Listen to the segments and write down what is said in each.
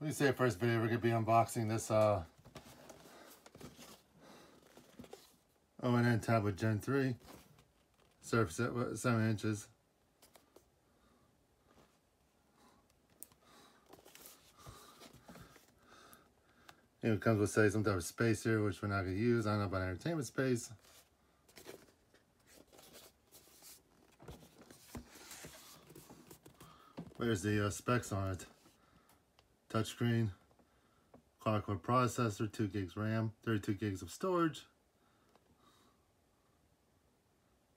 Let me say first video we're gonna be unboxing this uh ONN tablet Gen 3 surface at what, 7 inches. It comes with say some type of space here which we're not gonna use. I don't know about entertainment space. Where's the uh, specs on it? Touchscreen, quad-core processor, 2 gigs RAM, 32 gigs of storage,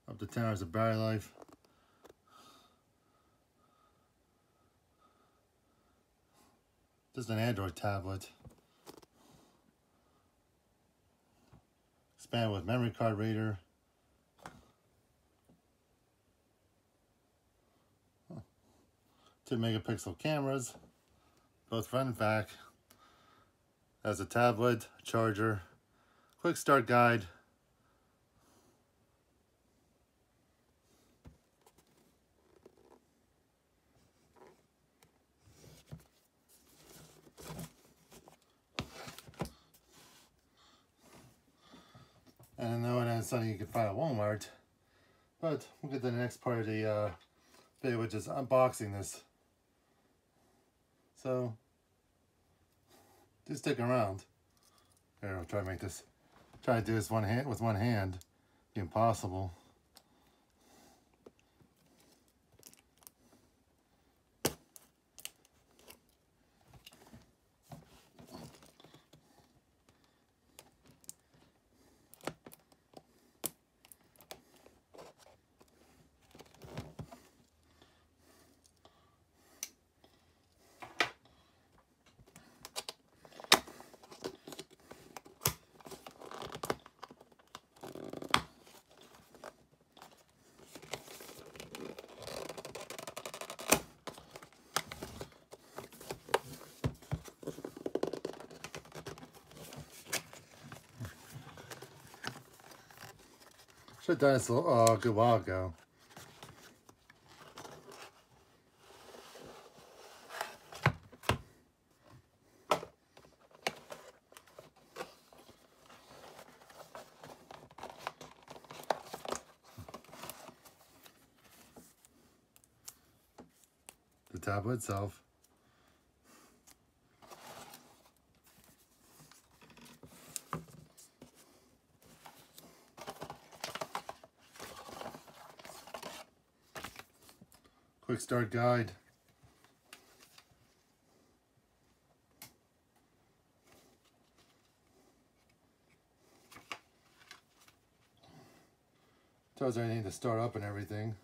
up to 10 hours of battery life. Just an Android tablet. Expand with memory card reader. Two megapixel cameras both front and back. Has a tablet, charger, quick start guide. And I know it is something you can find at Walmart. But we'll get to the next part of the uh, video, which is unboxing this. So just stick around. Here, I'll try to make this, try to do this one hand with one hand. Impossible. Should have done this a, uh, a good while ago. The tablet itself. Quick start guide. Tells need to start up and everything.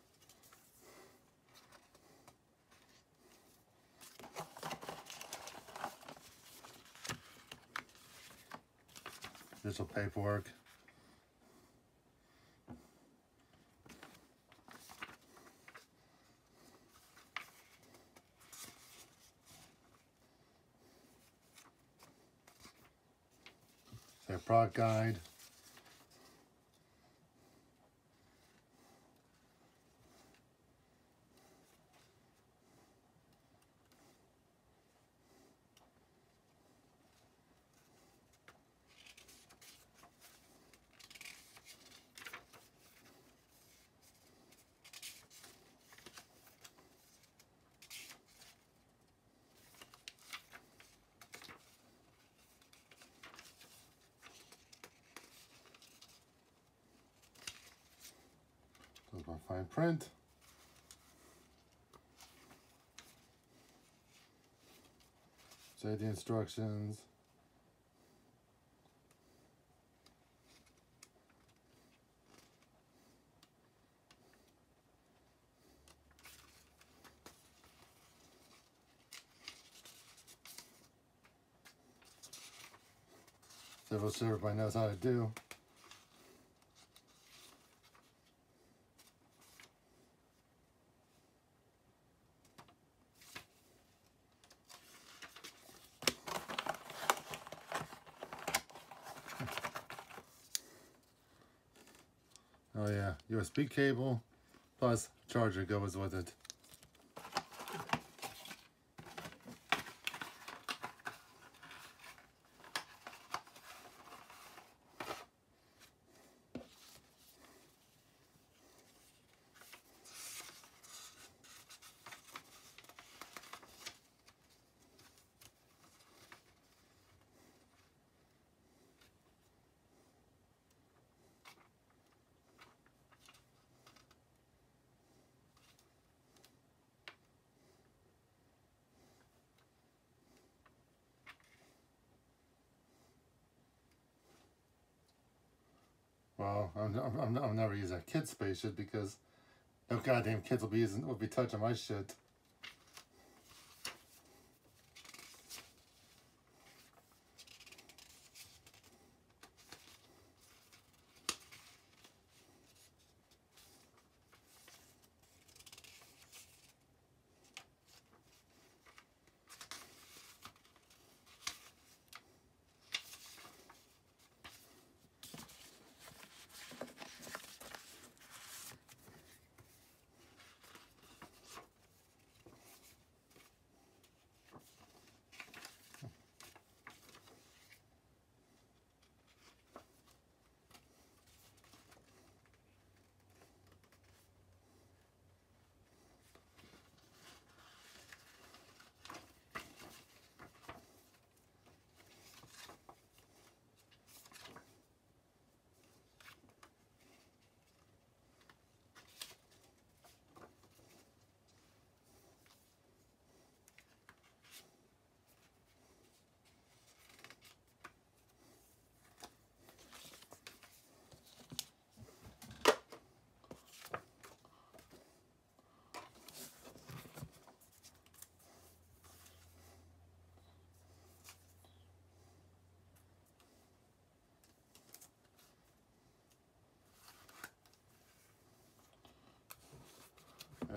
Digital paperwork. Their product guide. My fine print. Say the instructions. Civil everybody knows how to do. Oh yeah, USB cable plus charger goes with it. Well, I'm, I'm, I'm, never use that kid spaceship because no goddamn kids will be using will be touching my shit.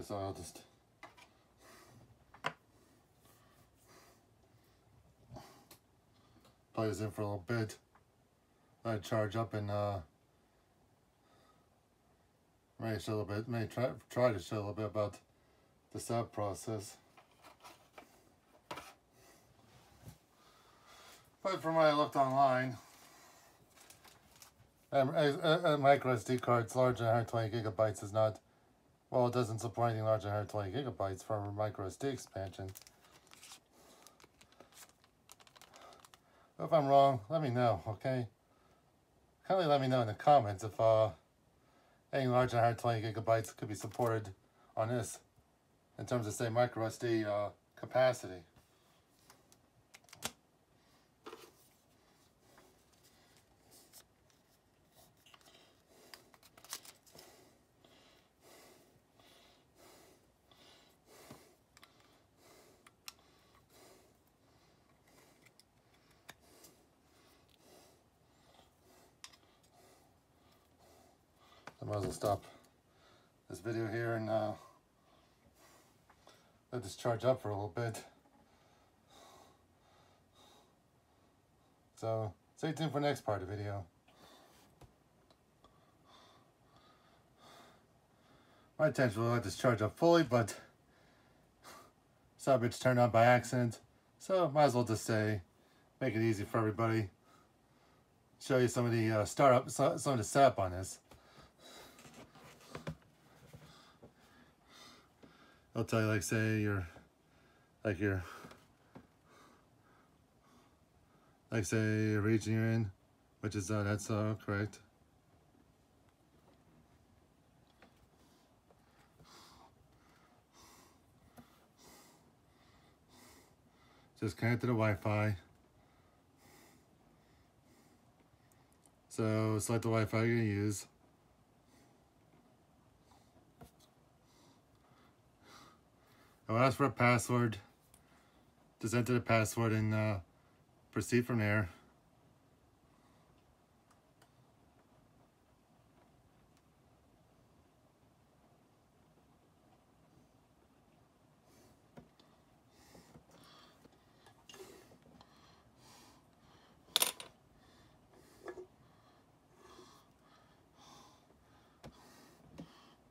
So I'll just play this in for a little bit. I charge up and uh, maybe show a little bit, maybe try try to show a little bit about the setup process. But from what I looked online, a, a, micro SD card's larger than 120 gigabytes is not well, it doesn't support anything larger than 120 gigabytes for micro SD expansion. If I'm wrong, let me know, okay? Kindly let me know in the comments if uh, anything larger than 120 gigabytes could be supported on this in terms of, say, micro SD uh, capacity. Might as well stop this video here and uh, let this charge up for a little bit. So stay tuned for the next part of the video. My intention was to let this charge up fully, but sub bitch turned on by accident. So might as well just say, make it easy for everybody. Show you some of the uh, startup, some of the setup on this. I'll tell you, like, say you're, like, you're, like, say, region you're in, which is, uh, that's, uh, correct. Just connect to the Wi-Fi. So select the Wi-Fi you're gonna use. I will ask for a password. Just enter the password and uh, proceed from there.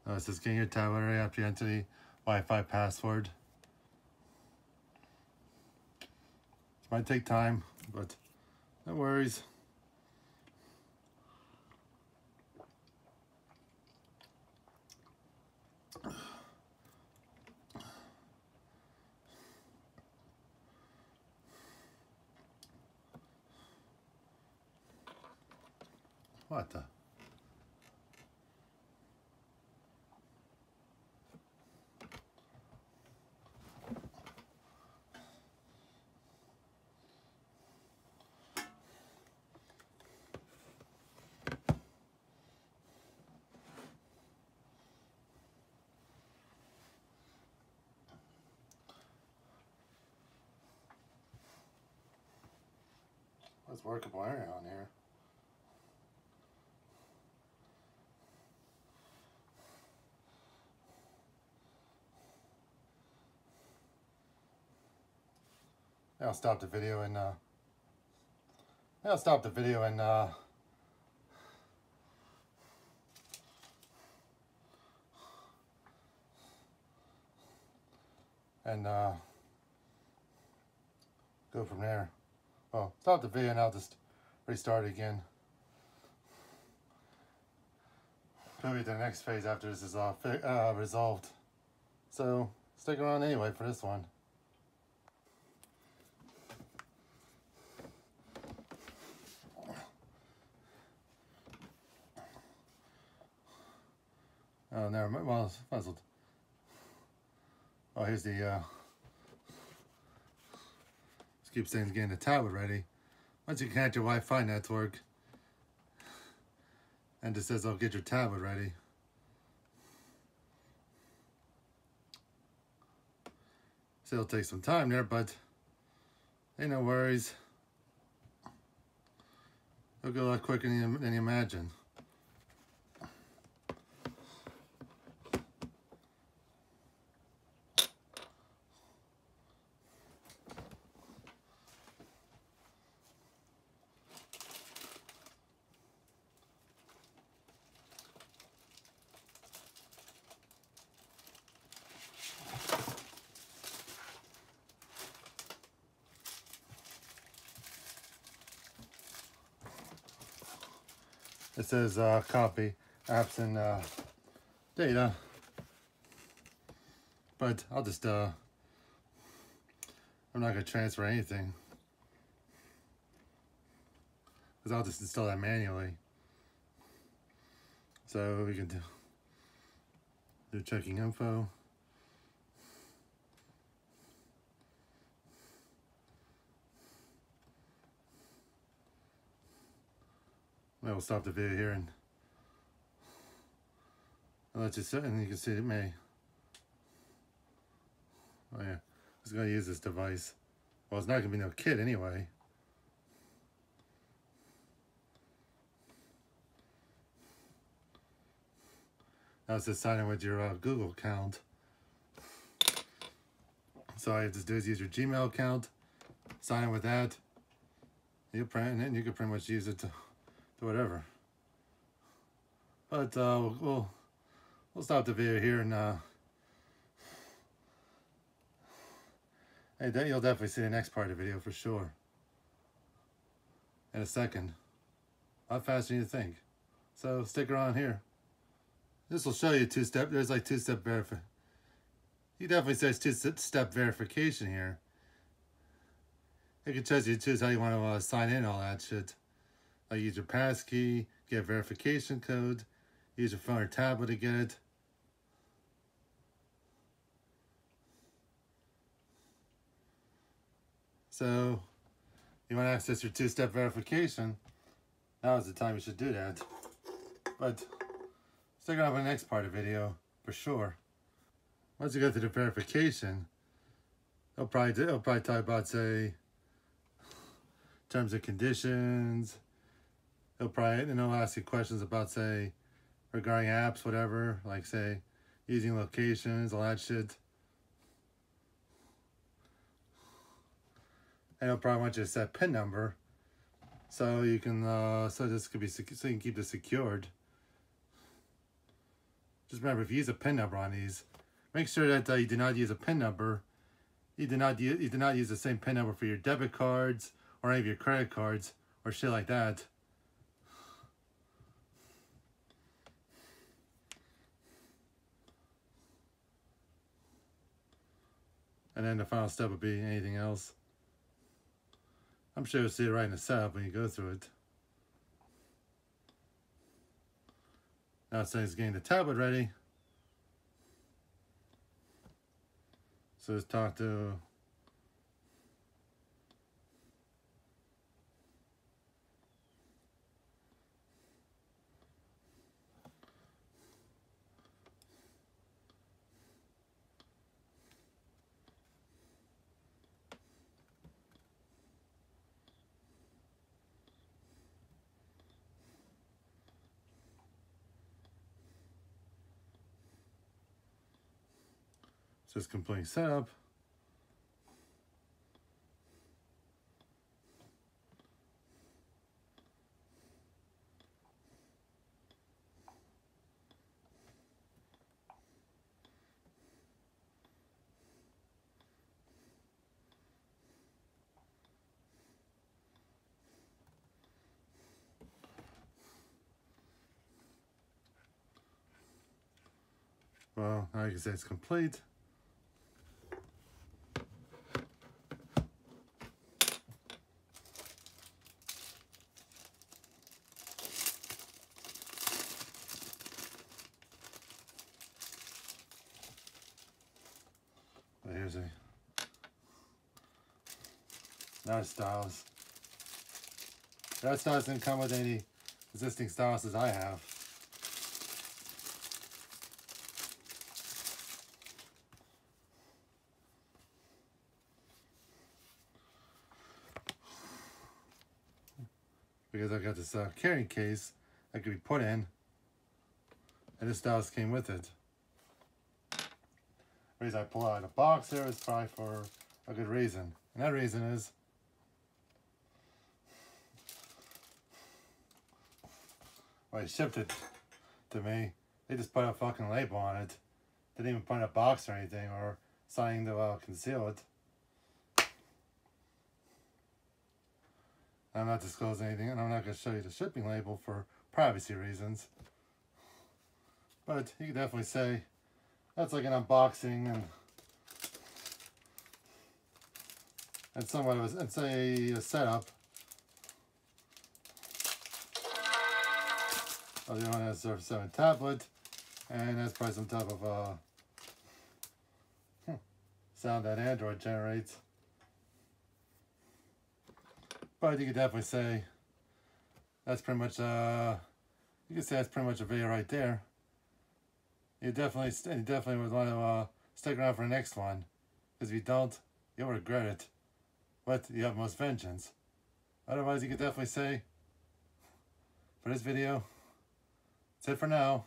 Uh, it says getting your tablet right after the Wi-Fi password. This might take time, but no worries. What the? That's workable area on here. I'll stop the video and uh, I'll stop the video and uh, and uh, go from there. Well, stop the video and I'll just restart again. To the next phase after this is all uh, resolved. So stick around anyway for this one. Oh, never mind. Well, it's puzzled. Oh, here's the, uh, just keep saying getting the tablet ready. Once you connect your Wi-Fi network, and it says, I'll get your tablet ready. So it'll take some time there, but ain't no worries. It'll go a lot quicker than you, than you imagine. It says uh, copy apps and uh, data. But I'll just, uh, I'm not to transfer anything. Because I'll just install that manually. So we can do, do checking info. I will stop the video here and I'll let you sit and you can see it may. Oh yeah, it's gonna use this device. Well, it's not gonna be no kid anyway. Now it's just signing with your uh, Google account. So all you have to do is use your Gmail account, sign in with that. You print it, you can pretty much use it to whatever. But uh, we'll we'll stop the video here and uh, hey, you'll definitely see the next part of the video for sure. In a second, a lot faster than you think. So stick around here. This will show you two step. There's like two step verification. He definitely says two step verification here. It can tell you choose how you want to uh, sign in all that shit. I use your passkey, get verification code, use your phone or tablet to get it. So, you want to access your two-step verification, now is the time you should do that. But, stick around for the next part of the video, for sure. Once you go through the verification, it'll probably, it'll probably talk about, say, terms and conditions, he'll probably and he'll ask you questions about say regarding apps, whatever, like say using locations, all that shit. And he'll probably want you to set PIN number so you can uh, so this could be so you can keep this secured. Just remember, if you use a PIN number on these, make sure that uh, you do not use a PIN number. You do not you do not use the same PIN number for your debit cards or any of your credit cards or shit like that. And then the final step would be anything else. I'm sure you'll see it right in the setup when you go through it. Now it's getting the tablet ready. So let's talk to Just complete setup. Well, now you can it's complete. But here's a now stylus. That stylus didn't come with any existing styles as I have. because I got this uh, carrying case that could be put in, and this stylus came with it. The reason I pull out a box here is probably for a good reason, and that reason is when they shipped it to me, they just put a fucking label on it. Didn't even put a box or anything or something to uh, conceal it. I'm not disclosing anything, and I'm not going to show you the shipping label for privacy reasons. But you can definitely say that's like an unboxing and and somewhat of a, it's a, a setup. Of the ONS Surface 7 tablet, and that's probably some type of uh, hmm, sound that Android generates. But you could definitely say that's pretty much, uh, you could say that's pretty much a video right there. You definitely, you definitely would want to uh, stick around for the next one. Because if you don't, you'll regret it. But you have most vengeance. Otherwise, you could definitely say, for this video, that's it for now.